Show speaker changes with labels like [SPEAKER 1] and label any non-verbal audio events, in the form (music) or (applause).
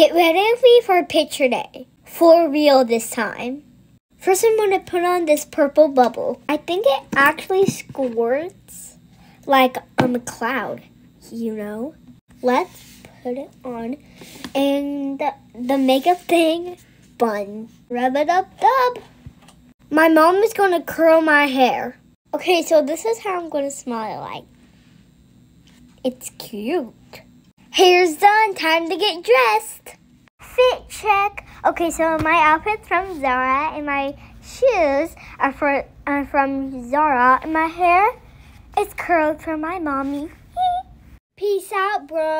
[SPEAKER 1] Get ready for picture day. For real this time. First, I'm going to put on this purple bubble. I think it actually squirts like on a cloud, you know? Let's put it on. And the, the makeup thing, bun. Rub it up, dub. My mom is going to curl my hair. Okay, so this is how I'm going to smile like. It's cute. Hair's done. Time to get dressed. Fit check. Okay, so my outfit's from Zara and my shoes are, for, are from Zara and my hair is curled from my mommy. (laughs) Peace out, bro.